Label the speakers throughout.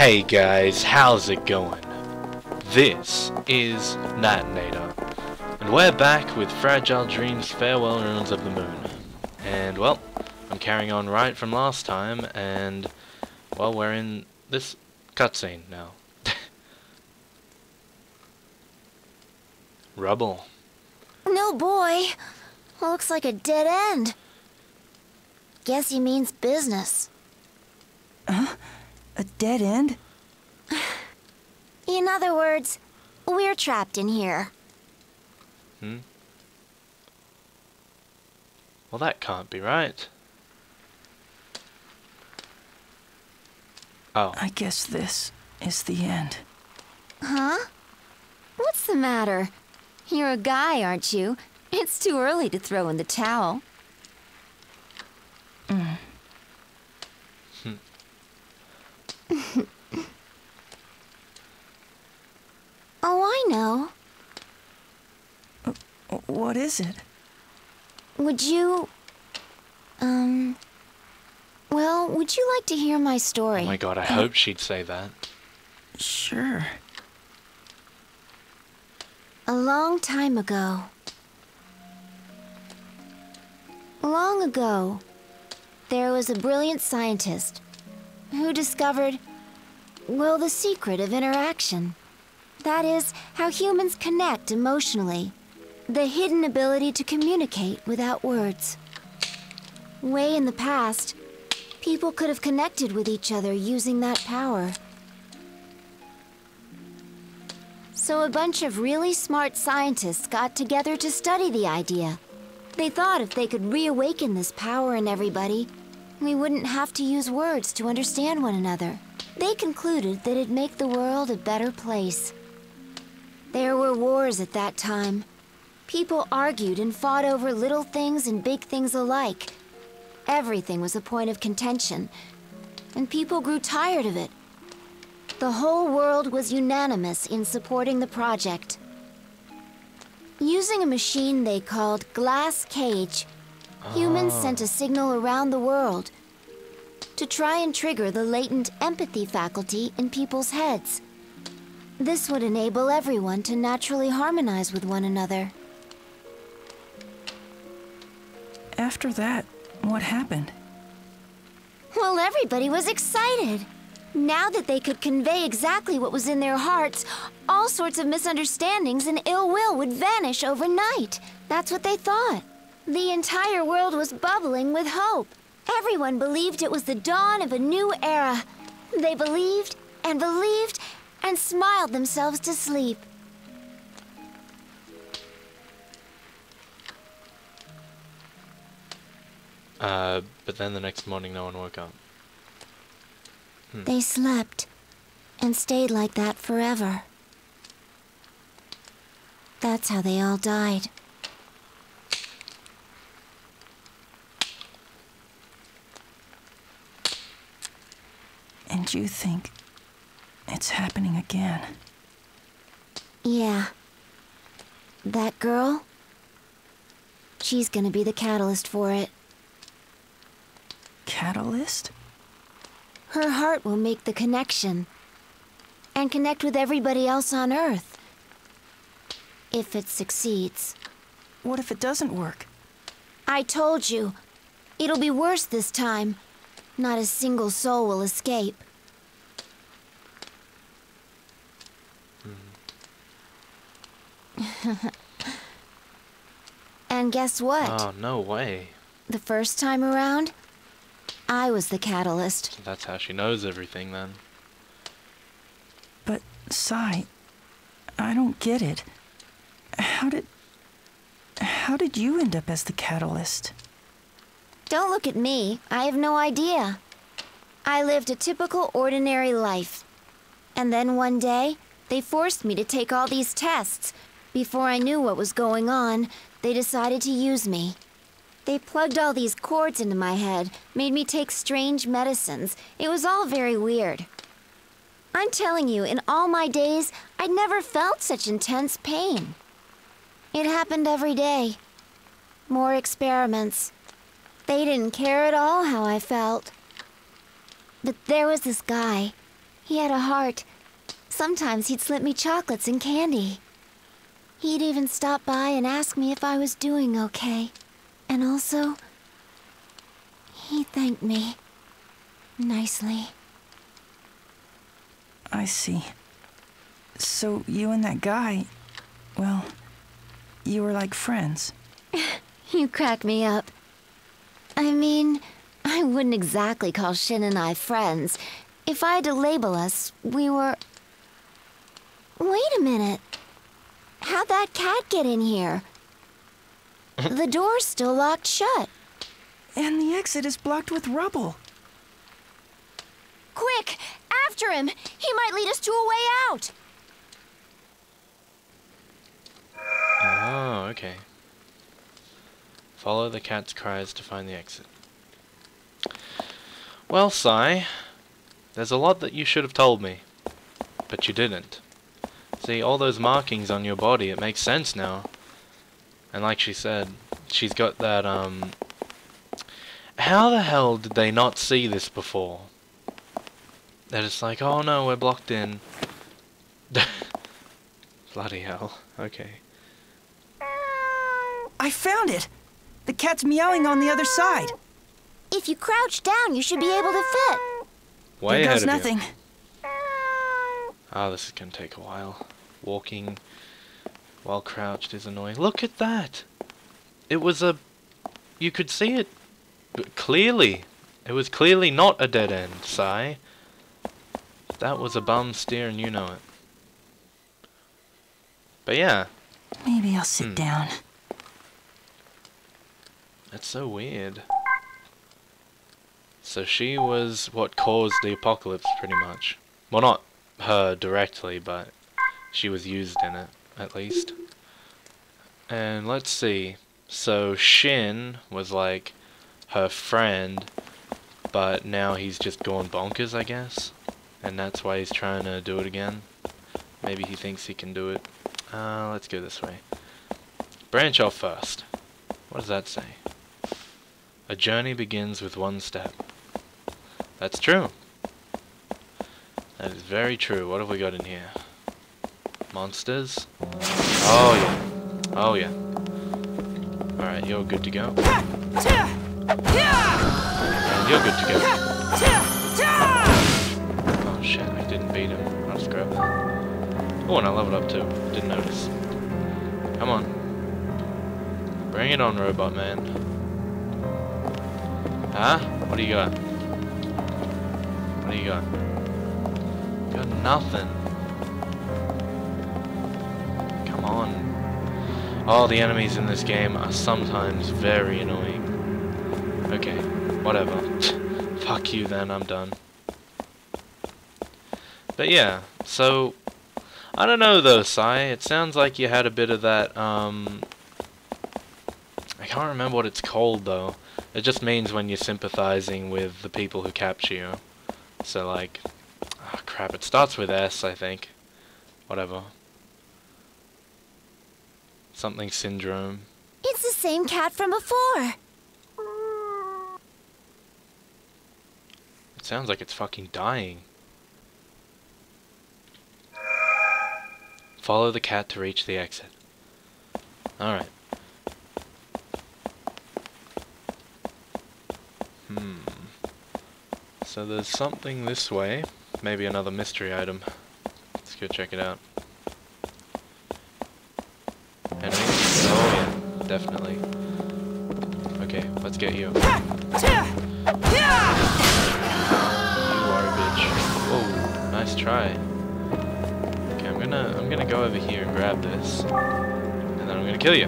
Speaker 1: Hey guys, how's it going? This is Natenator, and we're back with Fragile Dreams Farewell Ruins of the Moon. And well, I'm carrying on right from last time, and well, we're in this cutscene now. Rubble.
Speaker 2: No boy. Well, looks like a dead end. Guess he means business.
Speaker 3: A dead end?
Speaker 2: In other words, we're trapped in here.
Speaker 1: Hmm? Well, that can't be right. Oh,
Speaker 3: I guess this is the end.
Speaker 2: Huh? What's the matter? You're a guy, aren't you? It's too early to throw in the towel. oh, I know.
Speaker 3: What is it?
Speaker 2: Would you. Um. Well, would you like to hear my story?
Speaker 1: oh my god, I hope she'd say that.
Speaker 3: Sure.
Speaker 2: A long time ago. Long ago, there was a brilliant scientist who discovered, well, the secret of interaction. That is, how humans connect emotionally. The hidden ability to communicate without words. Way in the past, people could have connected with each other using that power. So a bunch of really smart scientists got together to study the idea. They thought if they could reawaken this power in everybody, we wouldn't have to use words to understand one another. They concluded that it'd make the world a better place. There were wars at that time. People argued and fought over little things and big things alike. Everything was a point of contention, and people grew tired of it. The whole world was unanimous in supporting the project. Using a machine they called Glass Cage, humans sent a signal around the world to try and trigger the latent empathy faculty in people's heads. This would enable everyone to naturally harmonize with one another.
Speaker 3: After that, what happened?
Speaker 2: Well, everybody was excited. Now that they could convey exactly what was in their hearts, all sorts of misunderstandings and ill will would vanish overnight. That's what they thought. The entire world was bubbling with hope. Everyone believed it was the dawn of a new era. They believed and believed and smiled themselves to sleep.
Speaker 1: Uh, but then the next morning no one woke up.
Speaker 2: They slept and stayed like that forever. That's how they all died.
Speaker 3: And you think it's happening again?
Speaker 2: Yeah. That girl? She's gonna be the catalyst for it.
Speaker 3: Catalyst?
Speaker 2: Her heart will make the connection. And connect with everybody else on Earth. If it succeeds.
Speaker 3: What if it doesn't work?
Speaker 2: I told you. It'll be worse this time. Not a single soul will escape. and guess what?
Speaker 1: Oh, no way.
Speaker 2: The first time around, I was the catalyst.
Speaker 1: So that's how she knows everything then.
Speaker 3: But, Sai, I don't get it. How did. How did you end up as the catalyst?
Speaker 2: Don't look at me. I have no idea. I lived a typical ordinary life. And then one day, they forced me to take all these tests. Before I knew what was going on, they decided to use me. They plugged all these cords into my head, made me take strange medicines. It was all very weird. I'm telling you, in all my days, I'd never felt such intense pain. It happened every day. More experiments. They didn't care at all how I felt. But there was this guy. He had a heart. Sometimes he'd slip me chocolates and candy. He'd even stop by and ask me if I was doing okay. And also, he thanked me. Nicely.
Speaker 3: I see. So you and that guy, well, you were like friends.
Speaker 2: You crack me up. I mean, I wouldn't exactly call Shin and I friends. If I had to label us, we were... Wait a minute. How'd that cat get in here? the door's still locked shut.
Speaker 3: And the exit is blocked with rubble.
Speaker 2: Quick! After him! He might lead us to a way out!
Speaker 1: Oh, okay. Follow the cat's cries to find the exit. Well, Sai, there's a lot that you should have told me, but you didn't. See, all those markings on your body, it makes sense now. And like she said, she's got that, um... How the hell did they not see this before? They're just like, oh no, we're blocked in. Bloody hell. Okay.
Speaker 3: I found it! The cat's meowing on the other side.
Speaker 2: If you crouch down, you should be able to fit.
Speaker 1: Way
Speaker 3: there
Speaker 1: ahead
Speaker 3: goes
Speaker 1: of
Speaker 3: nothing.
Speaker 1: you. Oh, this is gonna take a while. Walking while crouched is annoying. Look at that! It was a... You could see it clearly. It was clearly not a dead end, Sai. That was a bum steer and you know it. But yeah,
Speaker 3: Maybe I'll sit
Speaker 1: Hmm.
Speaker 3: down.
Speaker 1: that's so weird. So she was what caused the apocalypse, pretty much. Well, not her directly, but she was used in it, at least. And let's see. So Shin was like her friend, but now he's just gone bonkers, I guess. And that's why he's trying to do it again. Maybe he thinks he can do it. Uh, let's go this way. Branch off first. What does that say? A journey begins with one step. That's true. That is very true. What have we got in here? Monsters? Oh yeah. Oh yeah. Alright, you're good to go. And you're good to go. Oh shit, I didn't beat him. Grab that. Oh, and I leveled up too. Didn't notice. Come on. Bring it on, Robot Man. Huh? What do you got? What do you got? Got nothing. Come on. All the enemies in this game are sometimes very annoying. Okay, whatever. Fuck you then, I'm done. But yeah, so I don't know though, Sai. It sounds like you had a bit of that, um... I can't remember what it's called though. It just means when you're sympathizing with the people who capture you. So like... Oh crap, it starts with S, I think. Whatever. Something syndrome.
Speaker 2: It's the same cat from before.
Speaker 1: It sounds like it's fucking dying. Follow the cat to reach the exit. Alright. Hmm. So there's something this way. Maybe another mystery item. Let's go check it out. Enemies? Oh yeah, definitely. Okay, let's get you. You are a bitch. Whoa, nice try. Okay, I'm gonna I'm gonna go over here and grab this. And then I'm gonna kill you.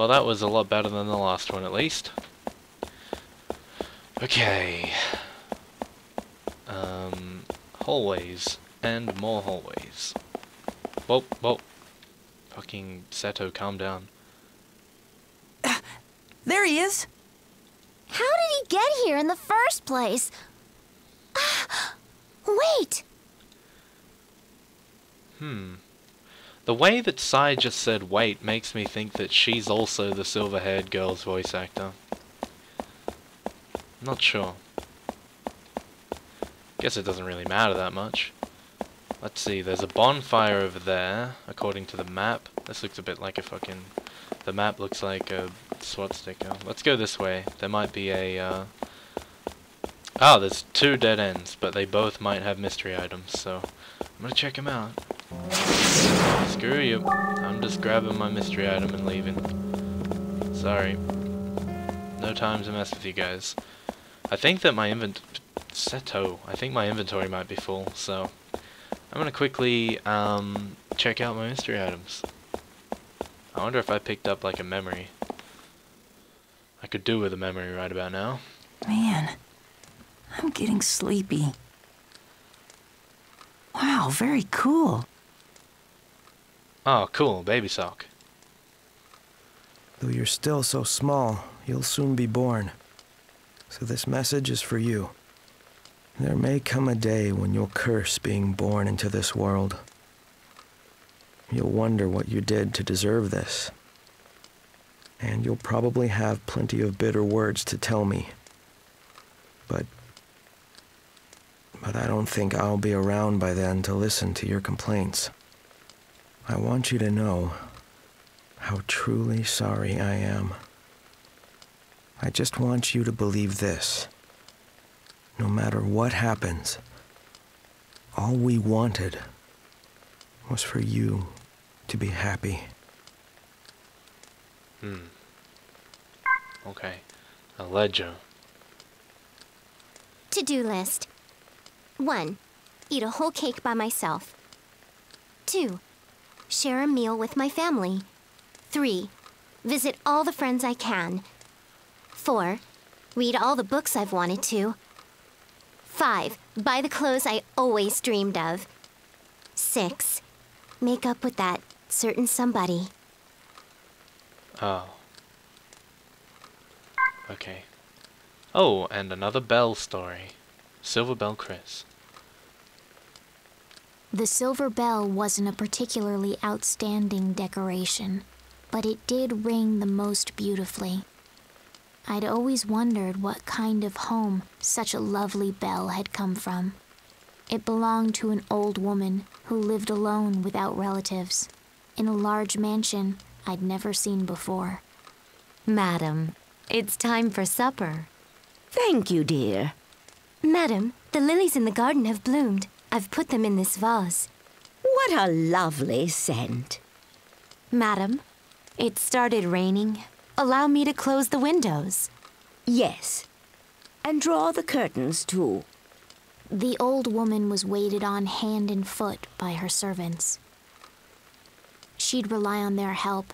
Speaker 1: Well, that was a lot better than the last one, at least. Okay. Um, hallways. And more hallways. Whoa, whoa. Fucking Seto, calm down.
Speaker 3: There he is!
Speaker 2: How did he get here in the first place? Wait!
Speaker 1: Hmm. The way that Sai just said wait makes me think that she's also the silver-haired girl's voice actor. Not sure. Guess it doesn't really matter that much. Let's see, there's a bonfire over there, according to the map. This looks a bit like a fucking... The map looks like a SWAT sticker. Let's go this way. There might be a, uh... Oh, there's two dead ends, but they both might have mystery items, so... I'm gonna check them out. Screw you. I'm just grabbing my mystery item and leaving. Sorry. No time to mess with you guys. I think that my invent... Seto. I think my inventory might be full, so... I'm gonna quickly, um, check out my mystery items. I wonder if I picked up, like, a memory. I could do with a memory right about now.
Speaker 3: Man, I'm getting sleepy. Wow, very cool.
Speaker 1: Oh, cool, baby sock.
Speaker 4: Though you're still so small, you'll soon be born. So this message is for you. There may come a day when you'll curse being born into this world. You'll wonder what you did to deserve this. And you'll probably have plenty of bitter words to tell me. But. But I don't think I'll be around by then to listen to your complaints. I want you to know how truly sorry I am. I just want you to believe this. No matter what happens, all we wanted was for you to be happy.
Speaker 1: Hmm. Okay. A ledger.
Speaker 2: To-do list. 1. Eat a whole cake by myself. 2. Share a meal with my family. 3. Visit all the friends I can. 4. Read all the books I've wanted to. 5. Buy the clothes I always dreamed of. 6. Make up with that certain somebody.
Speaker 1: Oh. Okay. Oh, and another Bell story. Silver Bell Chris.
Speaker 5: The silver bell wasn't a particularly outstanding decoration, but it did ring the most beautifully. I'd always wondered what kind of home such a lovely bell had come from. It belonged to an old woman who lived alone without relatives, in a large mansion I'd never seen before.
Speaker 6: Madam, it's time for supper.
Speaker 7: Thank you, dear.
Speaker 2: Madam, the lilies in the garden have bloomed. I've put them in this vase.
Speaker 7: What a lovely scent.
Speaker 6: Madam, it started raining. Allow me to close the windows.
Speaker 7: Yes. And draw the curtains, too.
Speaker 5: The old woman was waited on hand and foot by her servants. She'd rely on their help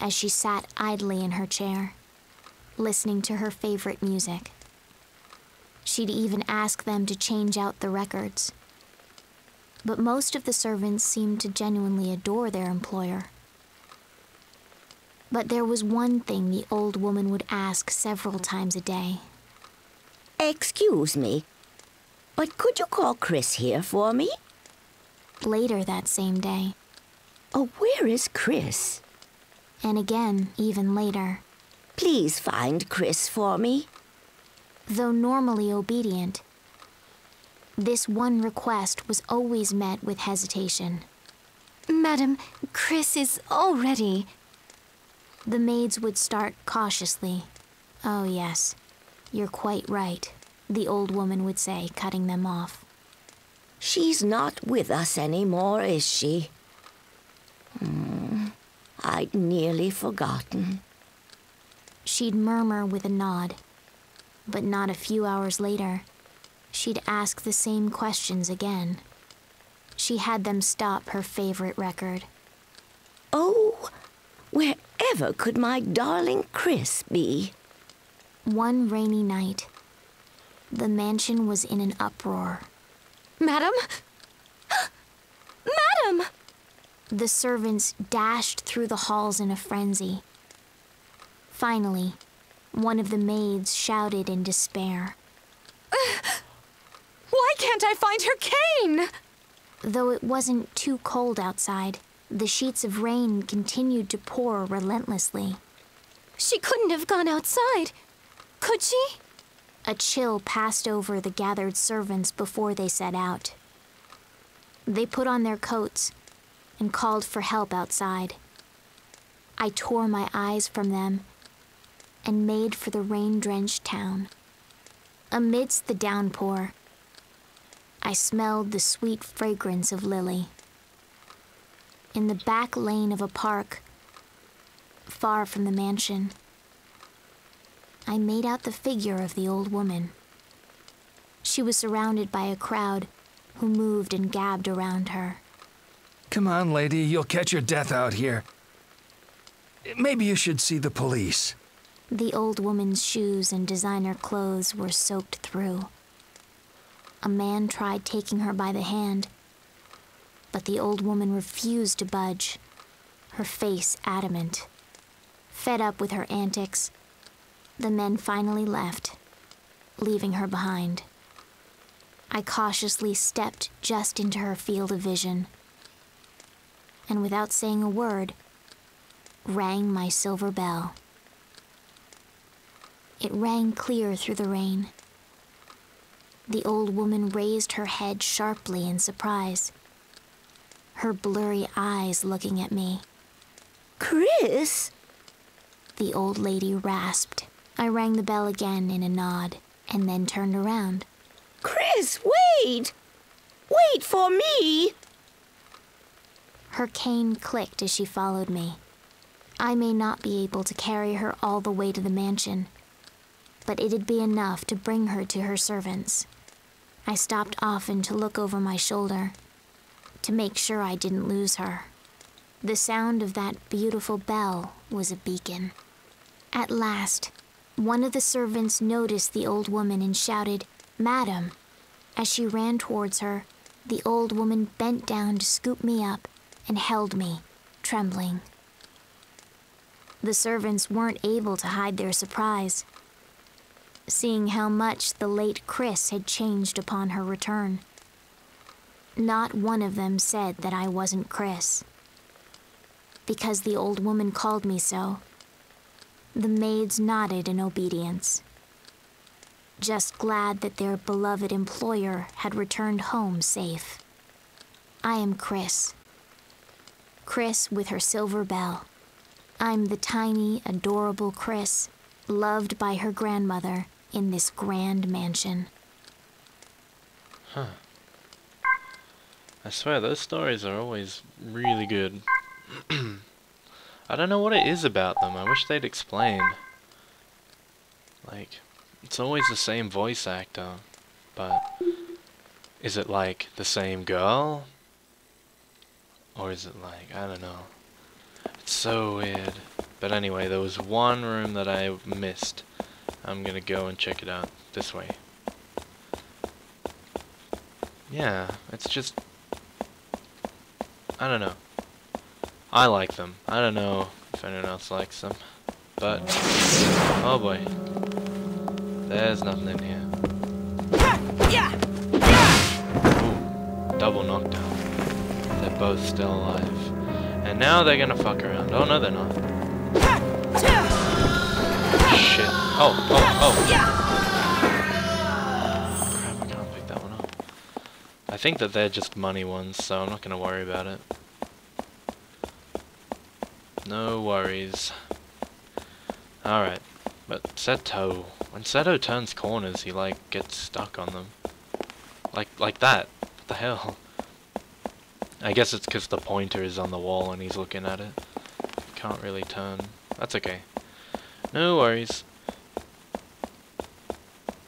Speaker 5: as she sat idly in her chair, listening to her favorite music. She'd even ask them to change out the records. But most of the servants seemed to genuinely adore their employer. But there was one thing the old woman would ask several times a day.
Speaker 7: Excuse me, but could you call Chris here for me?
Speaker 5: Later that same day,
Speaker 7: Oh, where is Chris?
Speaker 5: and again even later,
Speaker 7: Please find Chris for me.
Speaker 5: though normally obedient, this one request was always met with hesitation.
Speaker 6: Madam, Chris is already.
Speaker 5: The maids would start cautiously. Oh, yes, you're quite right, the old woman would say, cutting them off.
Speaker 7: She's not with us anymore, is she? Hmm, I'd nearly forgotten.
Speaker 5: She'd murmur with a nod. But not a few hours later, she'd ask the same questions again. She had them stop her favorite record.
Speaker 7: Oh, wherever could my darling Chris be?
Speaker 5: One rainy night, the mansion was in an uproar.
Speaker 6: Madam? Madam!
Speaker 5: The servants dashed through the halls in a frenzy. Finally, one of the maids shouted in despair.
Speaker 6: Can't I find her cane?
Speaker 5: Though it wasn't too cold outside, The sheets of rain continued to pour relentlessly.
Speaker 6: She couldn't have gone outside. Could she?
Speaker 5: A chill passed over the gathered servants before they set out. They put on their coats and called for help outside. I tore my eyes from them and made for the rain drenched town. Amidst the downpour, I smelled the sweet fragrance of lily. In the back lane of a park, far from the mansion, I made out the figure of the old woman. She was surrounded by a crowd who moved and gabbed around her.
Speaker 8: Come on, lady, you'll catch your death out here. Maybe you should see the police.
Speaker 5: The old woman's shoes and designer clothes were soaked through. A man tried taking her by the hand, but the old woman refused to budge, her face adamant. Fed up with her antics, the men finally left, leaving her behind. I cautiously stepped just into her field of vision, and without saying a word, rang my silver bell. It rang clear through the rain. The old woman raised her head sharply in surprise, her blurry eyes looking at me.
Speaker 7: Chris?
Speaker 5: The old lady rasped. I rang the bell again in a nod and then turned around.
Speaker 7: Chris, wait! Wait for me!
Speaker 5: Her cane clicked as she followed me. I may not be able to carry her all the way to the mansion, but it'd be enough to bring her to her servants. I stopped often to look over my shoulder to make sure I didn't lose her. The sound of that beautiful bell was a beacon. At last, one of the servants noticed the old woman and shouted, Madam. As she ran towards her, the old woman bent down to scoop me up and held me, trembling. The servants weren't able to hide their surprise, seeing how much the late Chris had changed upon her return. Not one of them said that I wasn't Chris, because the old woman called me so. The maids nodded in obedience, just glad that their beloved employer had returned home safe. I am Chris. Chris with her silver bell. I'm the tiny, adorable Chris, loved by her grandmother in this grand mansion.
Speaker 1: Huh. I swear, those stories are always really good. I don't know what it is about them. I wish they'd explain. Like, it's always the same voice actor, but is it like the same girl? Or is it like, I don't know. It's so weird. But anyway, there was one room that I missed. I'm gonna go and check it out this way. Yeah, it's just... I don't know. I like them. I don't know if anyone else likes them. But... Oh boy. There's nothing in here. Ooh, double knockdown. They're both still alive. And now they're gonna fuck around. Oh no, they're not. Shit. Oh, oh, oh. Crap, I can't pick that one up. I think that they're just money ones, so I'm not gonna worry about it. No worries. Alright. But Seto, when Seto turns corners, he like gets stuck on them. Like like that. What the hell? I guess it's because the pointer is on the wall and he's looking at it. Can't really turn. That's okay. No worries.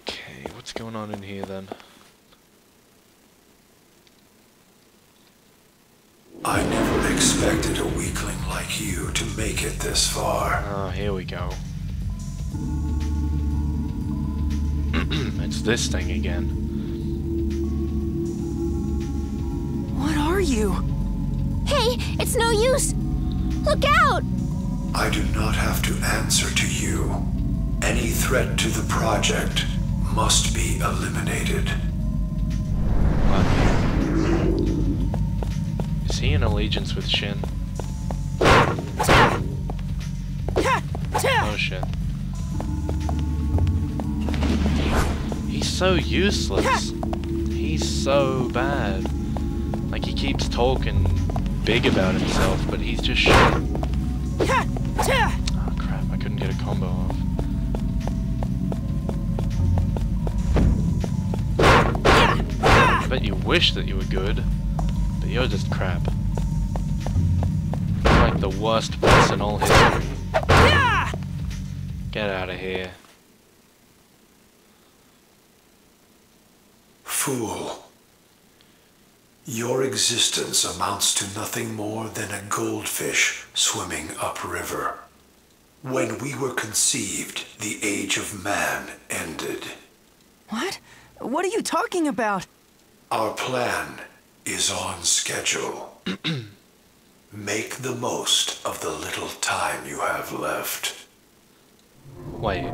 Speaker 1: Okay, what's going on in here then?
Speaker 9: I never expected a weakling like you to make it this far.
Speaker 1: Oh, here we go. it's this thing again.
Speaker 3: What are you?
Speaker 5: Hey, it's no use! Look out!
Speaker 9: I do not have to answer to you. Any threat to the project must be eliminated.
Speaker 1: Is he in allegiance with Shin? Oh shit. He's so useless. He's so bad. Like he keeps talking big about himself, but he's just shit. Wish that you were good, but you're just crap. You're like the worst boss in all history. Get out of here.
Speaker 9: Fool. Your existence amounts to nothing more than a goldfish swimming upriver. When we were conceived, the age of man ended.
Speaker 3: What? What are you talking about?
Speaker 9: Our plan is on schedule. Make the most of the little time you have left.
Speaker 1: Wait.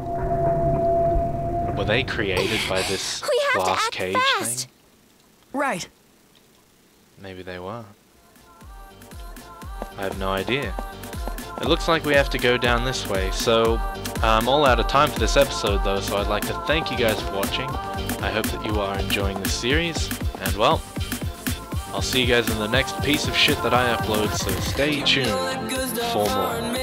Speaker 1: Were they created by this
Speaker 2: We have to
Speaker 1: glass
Speaker 2: act
Speaker 1: cage
Speaker 2: fast.
Speaker 1: thing?
Speaker 3: Right.
Speaker 1: Maybe they were. I have no idea. It looks like we have to go down this way, so I'm all out of time for this episode though, so I'd like to thank you guys for watching. I hope that you are enjoying this series, and well, I'll see you guys in the next piece of shit that I upload, so stay tuned for more.